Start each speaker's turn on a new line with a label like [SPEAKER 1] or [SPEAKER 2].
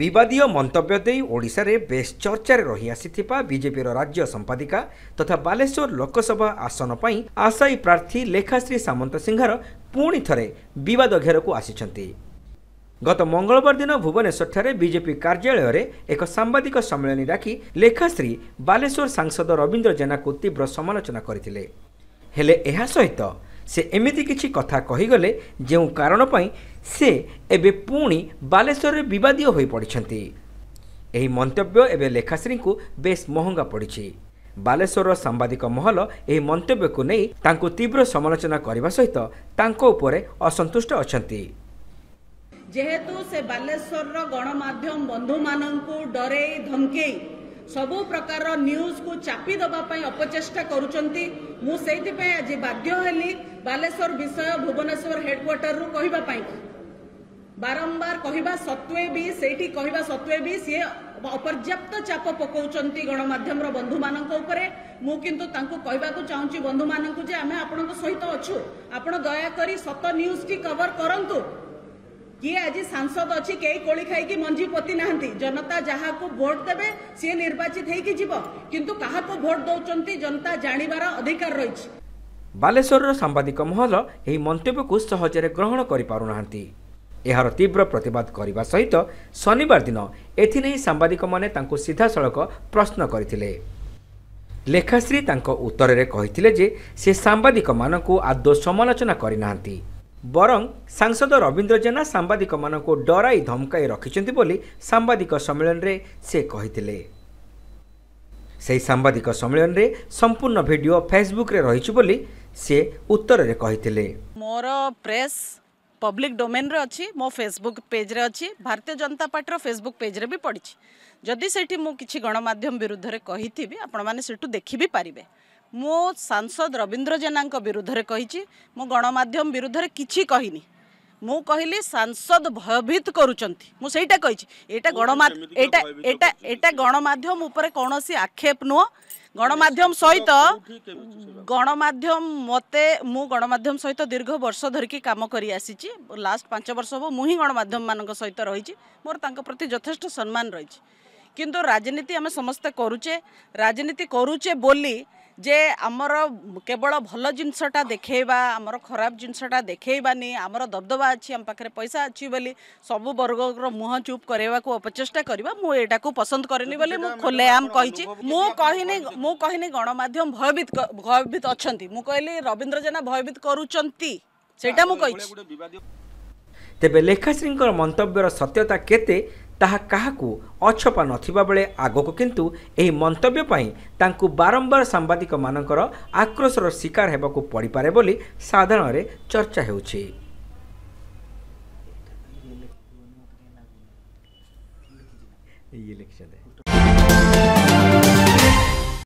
[SPEAKER 1] ବିବାଦୀୟ ମନ୍ତବ୍ୟ ଦେଇ ଓଡ଼ିଶାରେ ବେଶ୍ ଚର୍ଚ୍ଚାରେ ରହିଆସିଥିବା ବିଜେପିର ରାଜ୍ୟ ସମ୍ପାଦିକା ତଥା ବାଲେଶ୍ୱର ଲୋକସଭା ଆସନ ପାଇଁ ଆଶାୟୀ ପ୍ରାର୍ଥୀ ଲେଖାଶ୍ରୀ ସାମନ୍ତସିଂହାର ପୁଣି ଥରେ ବିବାଦ ଘେରକୁ ଆସିଛନ୍ତି। ଗତ ମଙ୍ଗଳବାର ଦିନ ଭୁବନେଶ୍ୱରଠାରେ ବିଜେପି କାର୍ଯ୍ୟାଳୟରେ ଏକ ସାମ୍ବାଦିକ ସମ୍ମିଳନୀ ଡାକି ଲେଖାଶ୍ରୀ ବାଲେଶ୍ୱର ସାଂସଦ ରବୀନ୍ଦ୍ର ଜେନାଙ୍କୁ ତୀବ୍ର ସମାଲୋଚନା କରିଥିଲେ। ହେଲେ ଏହା ସହିତ ସେ ଏମିତି କିଛି କଥା କହିଗଲେ ଯେଉଁ କାରଣ ପାଇଁ ସେ ଏବେ ପୁଣି ବାଲେଶ୍ୱରରେ ବିବାଦୀୟ ହୋଇପଡ଼ିଛନ୍ତି ଏହି ମନ୍ତବ୍ୟ ଏବେ ଲେଖାଶ୍ରୀଙ୍କୁ ବେଶ୍ ମହଙ୍ଗା ପଡ଼ିଛି। ବାଲେଶ୍ୱରର ସାମ୍ବାଦିକ ମହଲ ଏହି ମନ୍ତବ୍ୟକୁ ନେଇ ତାଙ୍କୁ ତୀବ୍ର ସମାଲୋଚନା କରିବା ସହିତ ତାଙ୍କ ଉପରେ ଅସନ୍ତୁଷ୍ଟ ଅଛନ୍ତି।
[SPEAKER 2] ଯେହେତୁ ସେ ବାଲେଶ୍ୱରର ଗଣମାଧ୍ୟମ ବନ୍ଧୁମାନଙ୍କୁ ଡରେଇ ଧମକେଇ ସବୁ ପ୍ରକାରର ନ୍ୟୁଜକୁ ଚାପି ଦେବା ପାଇଁ ଅପଚେଷ୍ଟା କରୁଛନ୍ତି। ମୁଁ ସେଇଥିପାଇଁ ଆଜି ବାଧ୍ୟ ହେଲି ବାଲେଶ୍ୱର ବିଷୟ ଭୁବନେଶ୍ୱର ହେଡକ୍ୱାର୍ଟରରୁ କହିବା ପାଇଁ। ବାରମ୍ବାର କହିବା ସତ୍ତ୍ୱେ ବି ସେଇଠି କହିବା ସତ୍ତ୍ୱେ ବି ସିଏ ଅପର୍ଯ୍ୟାପ୍ତ ଚାପ ପକାଉଛନ୍ତି ଗଣମାଧ୍ୟମର ବନ୍ଧୁମାନଙ୍କ ଉପରେ। ମୁଁ କିନ୍ତୁ ତାଙ୍କୁ କହିବାକୁ ଚାହୁଁଛି ବନ୍ଧୁମାନଙ୍କୁ ଯେ ଆମେ ଆପଣଙ୍କ ସହିତ ଅଛୁ। ଆପଣ ଦୟାକରି ସତ ନ୍ୟୁଜଟି କଭର କରନ୍ତୁ। କିଏ ଆଜି ସାଂସଦ ଅଛି କେହି କୋଳି ଖାଇକି ମଞ୍ଜି ପୋତି ନାହାନ୍ତି। ଜନତା ଯାହାକୁ ଭୋଟ ଦେବେ ସିଏ ନିର୍ବାଚିତ ହେଇକି ଯିବ। କିନ୍ତୁ କାହାକୁ ଭୋଟ ଦଉଛନ୍ତି ଜନତା ଜାଣିବାର ଅଧିକାର ରହିଛି।
[SPEAKER 1] ବାଲେଶ୍ୱରର ସାମ୍ବାଦିକ ମହଲ ଏହି ମନ୍ତବ୍ୟକୁ ସହଜରେ ଗ୍ରହଣ କରିପାରୁନାହାନ୍ତି। ଏହାର ତୀବ୍ର ପ୍ରତିବାଦ କରିବା ସହିତ ଶନିବାର ଦିନ ଏଥିନେଇ ସାମ୍ବାଦିକମାନେ ତାଙ୍କୁ ସିଧାସଳଖ ପ୍ରଶ୍ନ କରିଥିଲେ। ଲେଖାଶ୍ରୀ ତାଙ୍କ ଉତ୍ତରରେ କହିଥିଲେ ଯେ ସେ ସାମ୍ବାଦିକମାନଙ୍କୁ ଆଦୌ ସମାଲୋଚନା କରିନାହାନ୍ତି। ବରଂ ସାଂସଦ ରବୀନ୍ଦ୍ର ଜେନା ସାମ୍ବାଦିକମାନଙ୍କୁ ଡରାଇ ଧମକାଇ ରଖିଛନ୍ତି ବୋଲି ସାମ୍ବାଦିକ ସମ୍ମିଳନୀରେ ସେ କହିଥିଲେ। ସେହି ସାମ୍ବାଦିକ ସମ୍ମିଳନୀରେ ସମ୍ପୂର୍ଣ୍ଣ ଭିଡ଼ିଓ ଫେସବୁକ୍ରେ ରହିଛି ବୋଲି ସେ ଉତ୍ତରରେ କହିଥିଲେ।
[SPEAKER 2] ମୋର ପ୍ରେସ୍ ପବ୍ଲିକ୍ ଡୋମେନ୍ରେ ଅଛି ମୋ ଫେସବୁକ୍ ପେଜ୍ରେ ଅଛି ଭାରତୀୟ ଜନତା ପାର୍ଟିର ଫେସବୁକ୍ ପେଜ୍ରେ ବି ପଡ଼ିଛି। ଯଦି ସେଇଠି ମୁଁ କିଛି ଗଣମାଧ୍ୟମ ବିରୁଦ୍ଧରେ କହିଥିବି ଆପଣମାନେ ସେଠୁ ଦେଖି ବି ପାରିବେ। ମୁଁ ସାଂସଦ ରବୀନ୍ଦ୍ର ଜେନାଙ୍କ ବିରୁଦ୍ଧରେ କହିଛି ମୁଁ ଗଣମାଧ୍ୟମ ବିରୁଦ୍ଧରେ କିଛି କହିନି। ମୁଁ କହିଲି ସାଂସଦ ଭୟଭୀତ କରୁଛନ୍ତି। ମୁଁ ସେଇଟା କହିଛି ଏଇଟା ଗଣମାଧ୍ୟମ ଏଇଟା ଏଇଟା ଏଇଟା ଗଣମାଧ୍ୟମ ଉପରେ କୌଣସି ଆକ୍ଷେପ ନୁହଁ। ଗଣମାଧ୍ୟମ ସହିତ ଗଣମାଧ୍ୟମ ମୋତେ ମୁଁ ଗଣମାଧ୍ୟମ ସହିତ ଦୀର୍ଘ ବର୍ଷ ଧରିକି କାମ କରି ଆସିଛି। ଲାଷ୍ଟ ପାଞ୍ଚ ବର୍ଷ ହେବ ମୁଁ ହିଁ ଗଣମାଧ୍ୟମମାନଙ୍କ ସହିତ ରହିଛି। ମୋର ତାଙ୍କ ପ୍ରତି ଯଥେଷ୍ଟ ସମ୍ମାନ ରହିଛି। କିନ୍ତୁ ରାଜନୀତି ଆମେ ସମସ୍ତେ କରୁଛେ। ରାଜନୀତି କରୁଛେ ବୋଲି ଯେ ଆମର କେବଳ ଭଲ ଜିନିଷଟା ଦେଖେଇବା ଆମର ଖରାପ ଜିନିଷଟା ଦେଖେଇବାନି ଆମର ଦବଦବା ଅଛି ଆମ ପାଖରେ ପଇସା ଅଛି ବୋଲି ସବୁ ବର୍ଗର ମୁହଁ ଚୁପ୍ କରାଇବାକୁ ଅପଚେଷ୍ଟା କରିବା ମୁଁ ଏଇଟାକୁ ପସନ୍ଦ କରେନି ବୋଲି ମୁଁ ଖୋଲେଆମ କହିଛି। ମୁଁ କହିନି ମୁଁ କହିନି ଗଣମାଧ୍ୟମ ଭୟଭୀତ ଭୟଭୀତ ଅଛନ୍ତି। ମୁଁ କହିଲି ରବୀନ୍ଦ୍ର ଜେନା ଭୟଭୀତ କରୁଛନ୍ତି ସେଇଟା ମୁଁ କହିଛି।
[SPEAKER 1] ତେବେ ଲେଖାଶ୍ରୀଙ୍କର ମନ୍ତବ୍ୟର ସତ୍ୟତା କେତେ? ତାହା କାହାକୁ ଅଛପା ନଥିବା ବେଳେ ଆଗକୁ କିନ୍ତୁ ଏହି ମନ୍ତବ୍ୟ ପାଇଁ ତାଙ୍କୁ ବାରମ୍ବାର ସାମ୍ବାଦିକମାନଙ୍କର ଆକ୍ରୋଶର ଶିକାର ହେବାକୁ ପଡ଼ିପାରେ ବୋଲି ସାଧାରଣରେ ଚର୍ଚ୍ଚା ହେଉଛି।